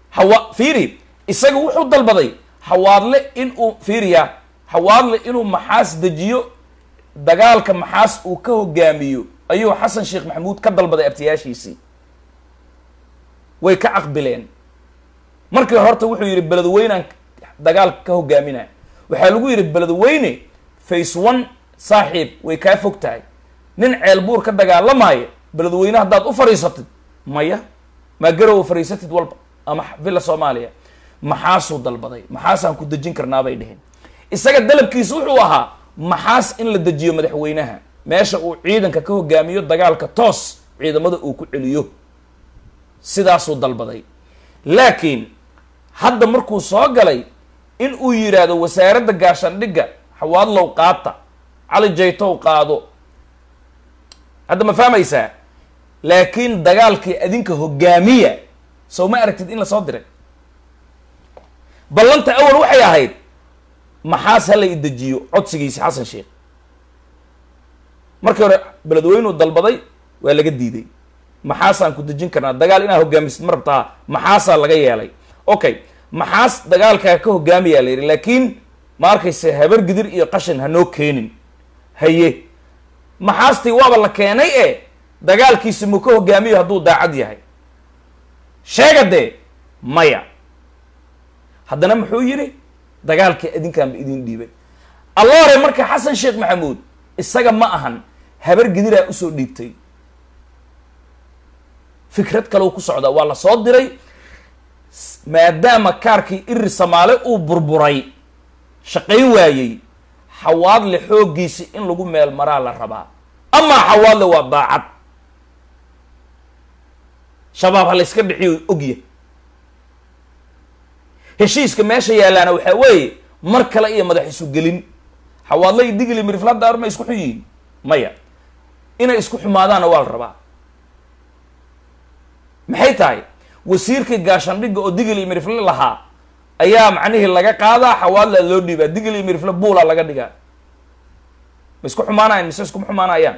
Hawa fiiri isaga wuxuu dalbaday hawaadle inuu fiiriya hawaadle inuu maxaas dejiyo dagaalka maxaas uu ka hogaamiyo. Ayuu xasan sheekh maxamuud ka dalbaday abtiyaashiisii. Way ka aqbileen markii horta wuxuu yidhi beledweynaan dagaalka ka hogaaminaa waxaa lagu yidhi beledweyne face one saaxiib way kaa fog tahay. Nin ceelbuur ka dagaalamaya beledweyne haddaad u fadhiisatid maya garow fadhiisatid walba ama villa soomaaliya maxaasuu dalbaday? Maxaasaan ku dejin karnaa bay dheheen isaga dalabkiisa wuxuu ahaa maxaas in la dejiyo madaxweynaha. Meesha uu ciidanka ka hogaamiyo dagaalka toos ciidamada uu ku celiyo. Sidaasuu dalbaday. Laakiin hadda markuu soo galay in uu yidhaahdo wasaaradda gaashaandhigga xawaadlow qaata cali jaytow qaado. Hadda ma fahmaysaa? Laakiin dagaalkii adinka hogaamiya sow ma aragtid in la soo diray? Ballanta awal waxay ahayd maxaas hala i dejiyo codsigiisi xasan sheekh markii hore beledweynuu dalbaday waa laga diiday maxaasaan ku dejin karnaa dagaal inaad hogaamisid ma rabtaa maxaasaa laga yeelay okay maxaas dagaalkaa ka hogaamiyaa la yidhi? Laakiin ma arkayse habar gidir iyo qashin hanoo keenin. Haye maxaastii waaba la keenay e dagaalkiisi muu ka hogaamiyo hadduu daacad yahay? Sheega dee maya. Haddana muxuu yidhi? Dagaalkii adinkaanba idin dhiibay. Alloore marka xasan sheekh maxamuud isaga ma ahan habar gidiraa u soo dhiibtay. Fikrad kale ku socda waa la soo diray maadaama kaarkii iri samaale uu burburay shaqayn waayey xawaadle xooggiisi in lagu meel maraa la rabaa. Amaa xawaadle waa daacad. Shabaab ha la yska dhixiyo ogya heshiiska meesha yaalaana waxaa weeye mar kale iyo madax isu gelin. Xawaadle iyo digli miriflada ar ma isku xun yihiin maya. Inay isku xumaadaanna waa la rabaa. Maxay tahay wasiirkii gaashaandhigga oo digil iyo mirifle lahaa ayaa macnihii laga qaadaa xawaadla loo dhiibaa digil iyo mirifle buula laga dhigaa. Ma isku xumaanayan mise iskuma xumaanayaan?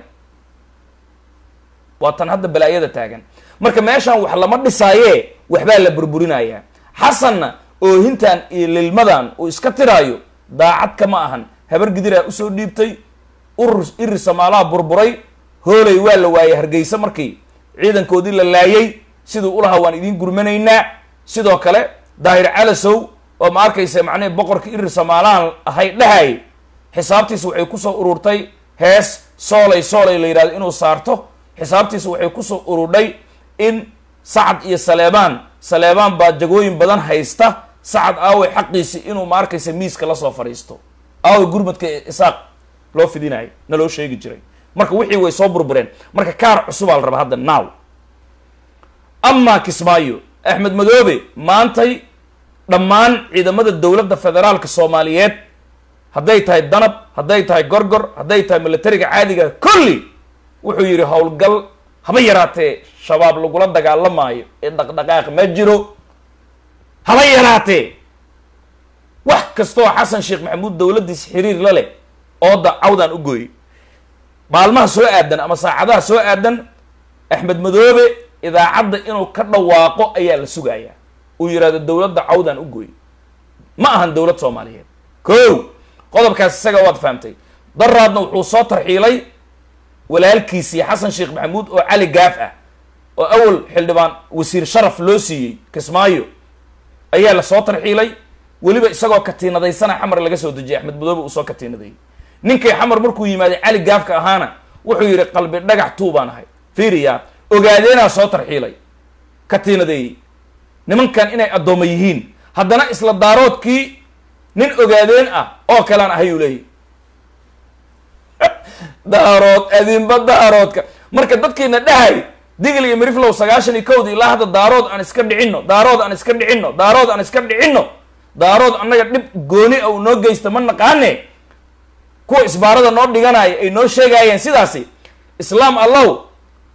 Waa tan hadda balaayada taagan. Marka meeshaan wax lama dhisaaye waxbaa la burburinayaa. Xasanna oohintan iyo lilmadan uu iska tiraayo daacad kama ahan. Habar gidiraa u soo dhiibtay urur iri samaalaha burburay hooley waa la waayay hargeysa markii ciidankoodii la laayay siduu ulahaa waan idiin gurmanaynaa. Sidoo kale daahir calasow oo ma arkaysa macnihii boqorkii iri samaalahan ahay dhahay xisaabtiisa waxay ku soo ururtay hees soolay soolay la yidhahdo inuu saarto. Xisaabtiisa waxay ku soo ururdhay in sacad iyo saleebaan saleebaan baa jagooyin badan haysta. Sacad aaway xaqiisi inuu ma arkaysa miiska la soo fadhiisto. Aaway gurmadka isaaq loo fidinayo na loo sheegi jiray. Marka wixii way soo burbureen. Marka kaar cusubaa la rabaa hadda now amaa kismaayo axmed madoobe maantay dhammaan ciidamada dowladda federaalka soomaaliyeed. Hadday tahay danab hadday tahay gorgor hadday tahay militariga caadiga kulli wuxuu yidhi howlgal haba yaraatee shabaab lagula dagaalamaayo ee dhaqdhaqaaq ma jiro haba yaraatee. Wax kastoo xasan sheekh maxamuud dowladdiis xiriir la leh ooda cawdaan u gooyey. Maalmaha soo aadan ama saacadaha soo aadan axmed madoobe idaacadda inuu ka dhawaaqo ayaa la sugayaa. Uu yidhahdo dowladda cawdaan u gooyey ma ahan dowlad soomaaliyeed. Ko qodobkaas isaga waad fahamtay. Daraadna wuxuu soo tarxiilay walaalkiisii xasan sheekh maxamuud oo cali gaaf ah oo awal xildhibaan wasiir sharaf loo siiyey kismaayo ayaa la soo tarxiilay. Weliba isagoo katiinadaysana xamar laga soo dejiyay axmed madoobe uu soo katiinaday ninkii xamar markuu yimaaday cali gaafka ahaana wuxuu yidhi qalbi dhagax tuu baan ahay. Fiiriya ogaadeenaa soo tarxiilay. Katiinadeeyey nimankan inay addooma yihiin haddana isla daaroodkii nin ogaadeen ah oo kalean ahay uu leeyahy [LAUGHS] daarood adinba daaroodka. Marka dadkiina dhahay digl iyo miriflow sagaashan iyo kowda ilaa hadda daarood aan iska dhicinno daarood aan iska dhicinno daarood aan iska dhicinno daarood annaga dhib gooni a uu noo geysta ma naqaane? Kuwa isbaarada noo dhiganaya ay noo sheegayeen sidaasi. Islaam allow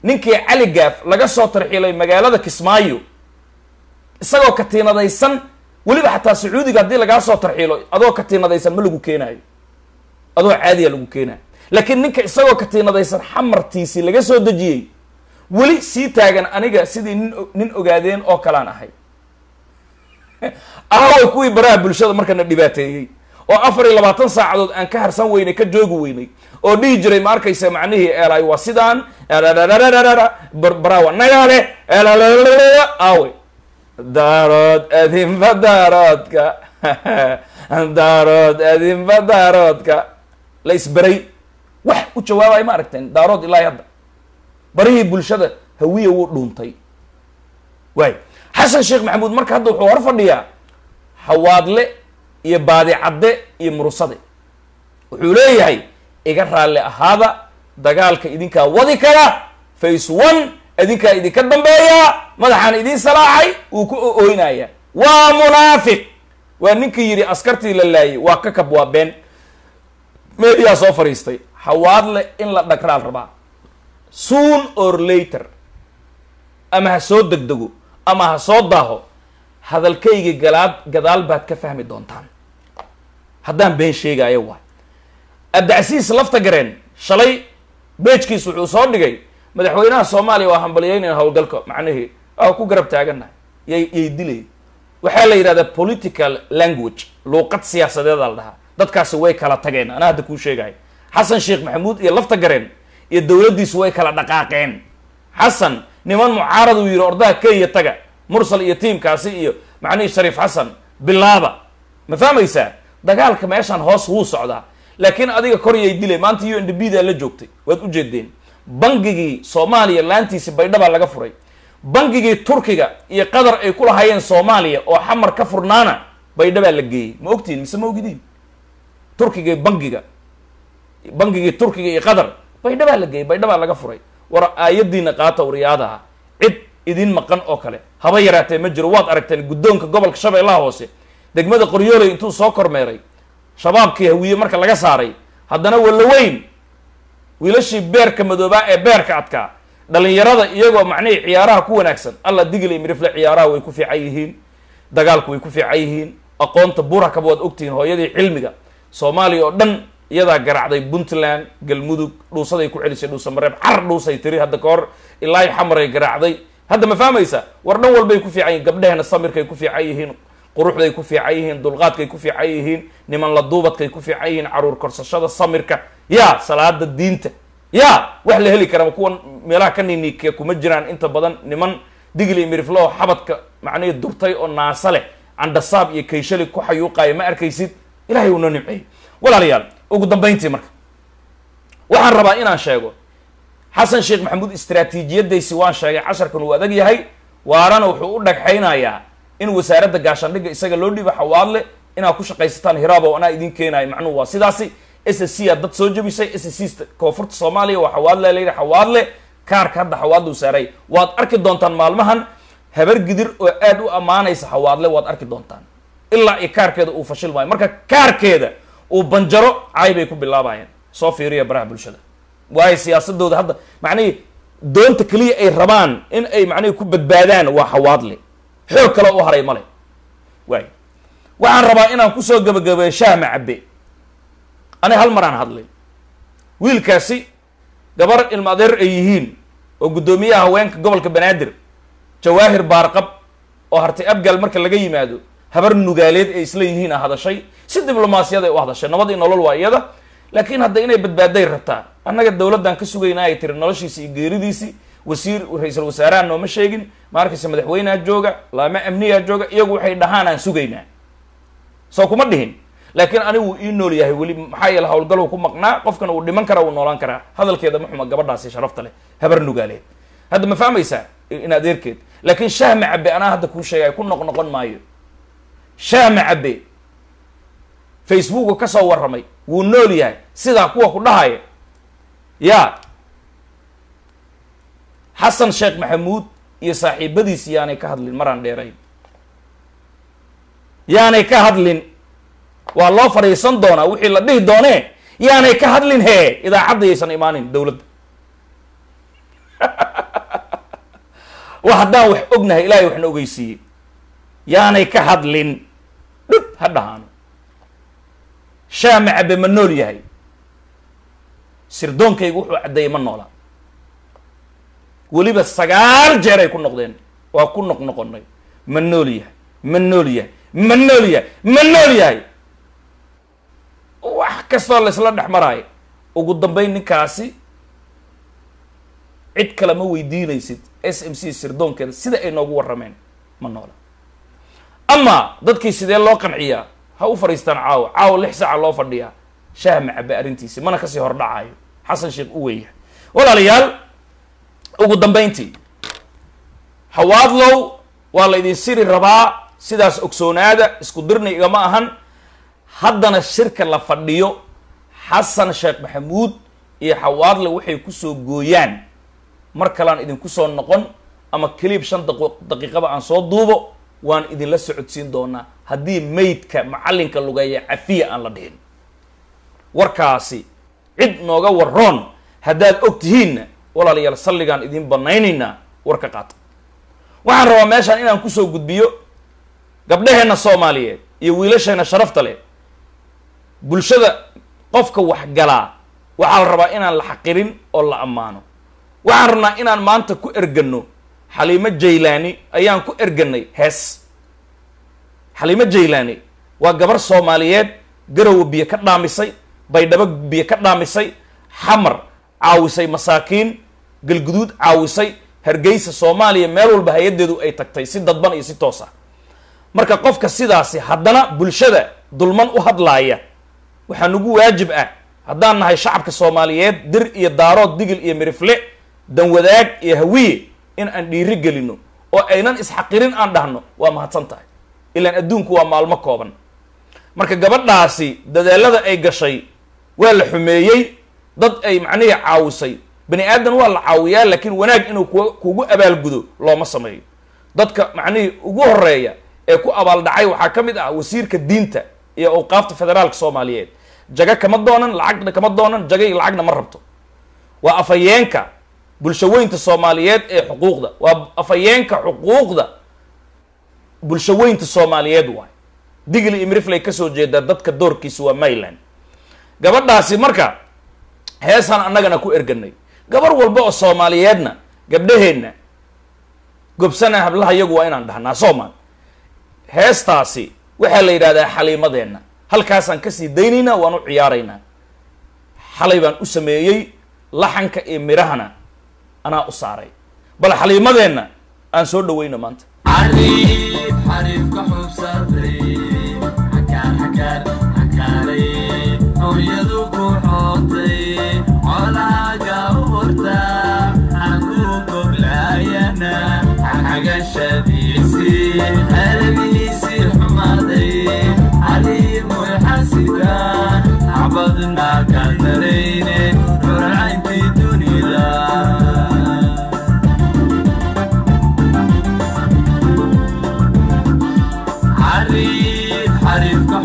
ninkii cali gaaf laga soo tarxiilay magaalada kismaayo isagoo katiinadaysan weliba xataa sacuudiga haddii lagaa soo tarxiilo adoo katiinadaysan ma lagu keenaayo adoo caadiya lagu keenaayo laakiin ninka isagoo katiinadaysan xamartiisii laga soo dejiyey weli sii taagan aniga sidii nin nin ogaadeen oo kalaan ahay. [LAUGHS] Ahaway kuwii baraha bulshada markana dhibaateeyey oo afar iyo labaatan saacadood aan ka harsan weynay ka joogi weynay oo dhihi jiray ma arkaysa macnihii eelay waa sidaan barawa nagaale awe daarood adinba daaroodka daarood adinba daaroodka la isberay wax u jawaabayo ma aragteen daarood ilaa hadda barihii bulshada hawiya wuu dhuuntay waay xasan sheekh maxamuud marka hadda wuxuu hor fadhiyaa xawaadle iyo baadicadde iyo murusade wuxuu leeyahay iga raalli ahaada dagaalka idinkaa wadi kara face one idinkaa idinka dambeeyaa madaxaan idiin salaaxay wuu ku ooynaya waa munaafiq. Waa ninkii yidhi askartii la laayay waa kakab waa been. Meediyaa soo fadhiistay xawaadle in la dhagraal rabaa. Soon or later ama ha soo degdego ama ha soo daaho hadalkayga galaad gadaal baad ka fahmi doontaan haddaan been sheegaayo waay abdicasiis lafta gareen shalay beejkiis wuxuu soo dhigay madaxweynaha soomaaliya waa hambalyeynaya howlgalka macnihii waa ku garab taagannahay yay yay dilay. Waxaa la yidhahdaa political language luuqad siyaasadeeda la dhahaa. Dadkaasi way kala tageen anaa hadda kuu sheegahay xasan sheekh maxamuud iyo lafta gareen iyo dowladdiisu way kala dhaqaaqeen. Xasan niman mucaarad uu yidhi ordaha kenya taga mursal iyo tiimkaasi iyo macnihii shariif xasan bilaaba ma fahmaysaa dagaalka meeshaan hoos wuu socdaa. Laakiin adiga koryay dilay maanta u n d b daa la joogtay waad ujeedeen bangigii soomaaliya laantiisi baydhabaa laga furay. Bangigii turkiga iyo qatar ay ku lahaayeen soomaaliya oo xamar ka furnaana baydhabaa la geeyey. Ma ogtihin mise ma ogidiin? Turkiga bangiga bangigii turkiga iyo qatar baydhabaa la geeyey baydhabaa laga furay. War aayadiina qaata wariyaadaha. Cid idin maqan oo kale haba yaraatee ma jiro. Waad aragteen guddoonka gobolka shabeellaha hoose degmada qoryooley intuu soo kormeeray. Shabaabkii hawiye marka laga saaray. Haddana wallaweyn wiilashii beerka madoobaa ee beerka adkaa dhalinyarada iyagoo macnihii ciyaaraha ku wanaagsan. Alla digli mirifle ciyaaraha way ku fiican yihiin. Dagaalku way ku fiican yihiin. Aqoonta burakaba waad ogtihiin hooyadii cilmiga. Soomaaliya oo dhan iyadaa garacday puntland galmudug dhuusaday ku celisay dhuusamareeb car dhuusay tiri hadda ka hor. Ilaa xamaray garaacday hadda ma fahmaysa war dhan walbay ku fiican yihiin gabdhehena samirkay ku fiican yihiin quruxday ku fiican yihiin dulqaadkay ku fiican yihiin niman la duubadkay ku fiican yihiin carruur korsashada samirka ya salaada diinta ya wax la heli kara kuwan meelaha ka niniike kuma jiraan. Inta badan niman digli miriflo oo xabadka macnihii durtay oo naasa leh candhasaab iyo kayshali ku xayuuqaaya ma arkaysid? Ilahay uuna nimceeyey. Walaalayaal ugu dambayntii marka waxaan rabaa inaan sheego xasan sheekh maxamuud istraatiijiyadaysi waan sheegay casharkan uu adag yahay waarana wuxuu u dhagxaynayaa in wasaaradda gaashaandhigga isaga loo dhiiba xawaadle inaad ku shaqaysataan hiraabo anaa idin keenayo macnuhu waa sidaasi s s c aa dad soo jabisay s c koonfurta soomaaliya waa xawaadle layidhi xawaadle. Kaarka hadda xawaadle u saaray. Waad arki doontaan maalmahan habar gidir oo aad u ammaanaysa xawaadle waad arki doontaan. Ilaa iyo kaarkeeda uu fashil maayo marka kaarkeeda uu banjaro caay bay ku bilaabayeen soo fiiriya baraha bulshada. Waayo siyaasadooda hadda macnihii doonta keliya ay rabaan in ay macnihii ku badbaadaan waa xawaadle xoog kale u haray male waay. Waxaan rabaa inaan ku soo gabagabeeyo shaahma cabbe ani hal maraan hadlay. Wiilkaasi gabar ilma adeer ay yihiin oo guddoomiyaha haweenka gobolka banaadir jawaahir baarqab oo hartay abgaal marka laga yimaado habar nugaaleed ay isla yihiin a hadashay. Si diblomaasiyad ay u hadashay nabad iyo nolol waa iyada. Laakiin hadda inay badbaaday rabtaa annaga dawladdan ka sugaynaa ay tiri noloshiisi iyo geeridiisii wasiir ra'iisul wasaaraha nooma sheegin maarkayse madaxweyneha jooga laama amniyaa jooga iyagu waxay dhahaan aan sugaynaa. Soo kuma dhihin. Laakiin anigu ii nool yahay weli maxaa yeele hawlgaluu ku maqnaa qofkana wuu dhiman karaa wuu noolaan karaa. Hadalkeeda maxuma gabadhaasi sharafta leh habar nugaaleed. Hadda ma fahmaysaa in adeerkeed? Laakiin shahma cabbe anaa hadda kuu sheegay ku noq noqon maayo. Shahma cabbe facebooku ka soo warramay wuu nool yahay. Sidaa kuwa ku dhahaya ya xasan sheekh maxamuud iyo saaxiibadiis yaanay ka hadlin maraan dheerayn. Yaanay ka hadlin waa loo fadhiisan doonaa wixii la dhihi doonee yaanay ka hadlin hee idaacadda yaysan imaanin dawladda [LAUGHS] wa haddaan wax ognahay ilaahay waxna ogeysiiyey. Yaanay ka hadlin dhib ha dhahaano shaama cabbe ma nool yahay. Sirdoonkaygu wuxuu caddeeyay ma noola weliba sagaal jeer ay ku noqdeen. Waa ku noq noqonay ma nool yahay ma nool yahay ma nool yahay ma nool yahay. Wax kastoo laysla dhex maraayo ugu dambeyn ninkaasi cid kale ma weydiinaysid s m c sirdoonkeeda sida ay noogu warrameen. Ma noola ama dadkii sidee loo qanciyaa ha u fadhiistaan caawa. Caawa lix saaca loo fadhiyaa. Shahma cabbe arrintiisi mana ka sii hordhacayo xasan sheekh u weeyahay walaalayaal ugu dambayntii hawaadlow waa la idin siri rabaa sidaas ogsoonaada isku dirna igama ahan. Haddana shirka la fadhiyo xasan sheekh maxamuud iyo xawaadle waxay ku soo gooyaan. Mar kalean idinku soo noqon ama keliib shan daq daqiiqaba aan soo duubo waan idinla socodsiin doonaa. Haddii maydka macallinka lugeeya cafiya aan la dhihin. Warkaasi cid nooga waroon haddaad og tihiinna walaalayaal salligaan idin banaynaynaa warka qaata. Waxaan rabaa meeshaan inaan ku soo gudbiyo gabdhaheenna soomaaliyeed iyo wiilasheenna sharafta leh. Bulshada qofka waxgalaa waxaa la rabaa inaan la xaqirin oo la ammaano. Waxaan rabnaa inaan maanta ku ergano xaliimo jaylaani ayaan ku erganay hees. Xaliimo jaylaani waa gabar soomaaliyeed garowa biyo ka dhaamisay baydhabo biyo ka dhaamisay xamar caawisay masaakiin galguduud caawisay hargeysa soomaaliya meel walba hay'addeedu ay tagtay si dadban iyo si toos ah. Marka qofka sidaasi haddana bulshada dulman u hadlaaya waxaa nagu waajib ah haddaan nahay shacabka soomaaliyeed dir iyo daarood digil iyo mirifle danwadaag iyo hawiye in aan dhiiri gelino oo aynan isxaqirin aan dhahno waa mahadsan tahay. Ilaan adduunku waa maalmo kooban. Marka gabadhaasi dadaalada ay gashay waa la xumeeyey dad ay macnihii caawisay bani aadan waa la caawiyaa laakiin wanaag inuu ku kugu abaalgudo looma sameeyo. Dadka macnihii ugu horreeya ee ku abaaldhacay waxaa ka mid ah wasiirka diinta iyo awqaafta federaalka soomaaliyeed. Jaga kama doonan lacagna kama doonan jaga iyo lacagna ma rabto. Waa afhayeenka bulshaweynta soomaaliyeed ee xuquuqda. Waa afhayeenka xuquuqda bulshaweynta soomaaliyeed waay digli iyo ka soo jeedaa dadka doorkiisa waa mayland gabadhaasi marka heesaan annagana ku erganay gabar walba oo soomaaliyeedna gabdhaheenna gobsana hablaha iyagu waa inaan dhahnaa soomaan. Heestaasi waxaa la yidhahdaa xaliimadeenna. Halkaasaan ka sii daynaynaa waan u ciyaaraynaa. Xalay baan u sameeyey laxanka iyo midhahana anaa u saaray. Bal xaliimadeenna aan soo dhawayno maanta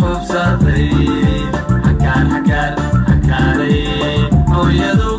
xubsaday xakaar xakaar xakaaray hooyadu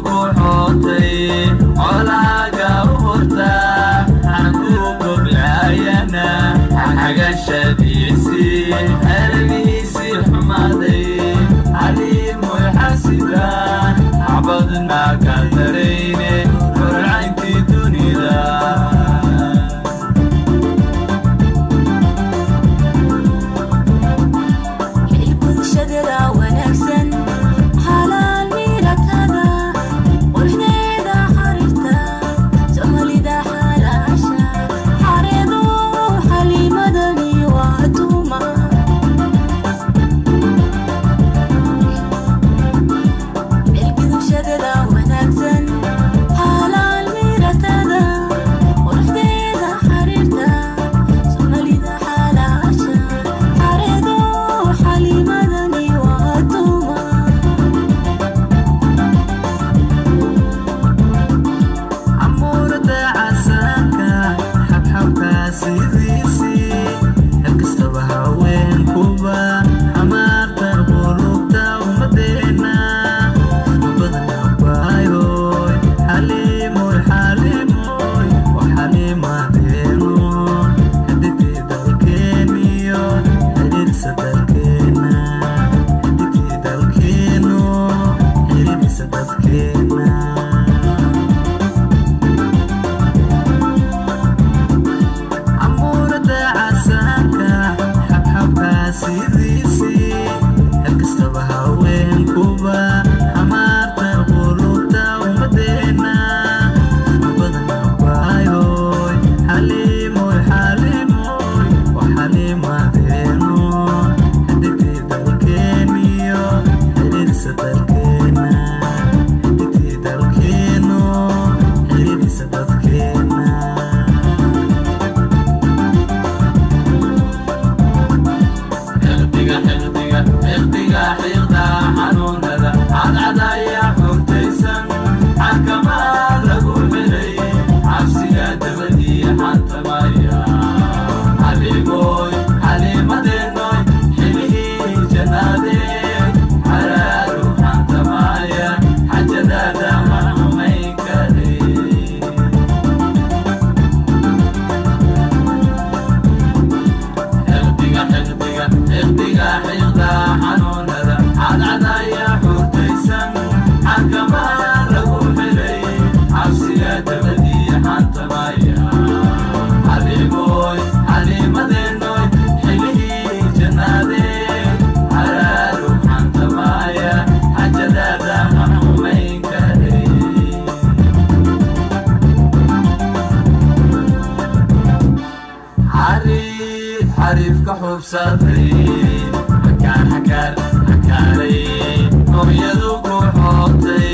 xariifka xubsaday xakaar xakaar xakaaray hooyadu ku xootay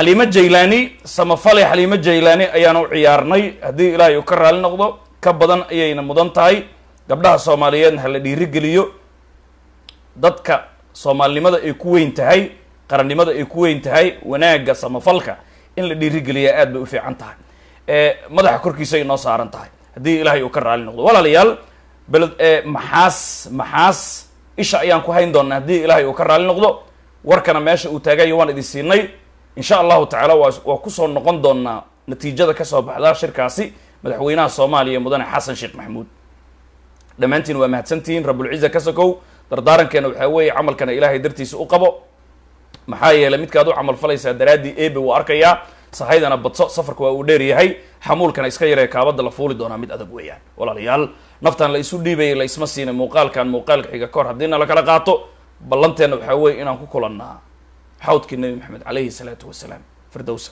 xaliimo jaylaani samafale xaliimo jaylaani ayaan u ciyaarnay. Haddii ilaahay uu ka raali noqdo ka badan ayayna mudan tahay. Gabdhaha soomaaliyeedna ha la dhiirigeliyo. Dadka soomaalinimada ay ku weyn tahay qarannimada ay ku weyn tahay wanaagga samafalka in la dhiirigeliya aad bay u fiican tahay. Madaxa korkiisa ay noo saaran tahay. Haddii ilaahay uu ka raali noqdo. Walaalayaal beled maxaas maxaas isha ayaan ku hayn doonaa haddii ilaahay uu ka raali noqdo warkana meesha uu taagayo waan idin siinay insha allahu tacaala waa ku soo noqon doonaa natiijada ka soo baxda shirkaasi madaxweynaha soomaaliya mudane xasan sheekh maxamuud. Dhammaantiin waa mahadsantihiin rabulciza ka sokow dardaarankeena waxaa weeye camalkana ilaahay dartiisa u qabo. Maxaa yeelay midkaad u camal falaysaa daraaddii ebe wuu arkayaa sahaydana badso safarka waa uu dheer yahay xamuulkana iska yaree kaabada la fuuli doonaa mid adag weeyaan. Walaalayaal naftan la isu dhiibayay la isma siinay muuqaalkan muuqaalka xiga kahor haddiina lakala qaato ballanteenna waxaa weeye inaan ku kulannaa xawdkii nebi maxamed calayhi salaatu wasalaam firdowsa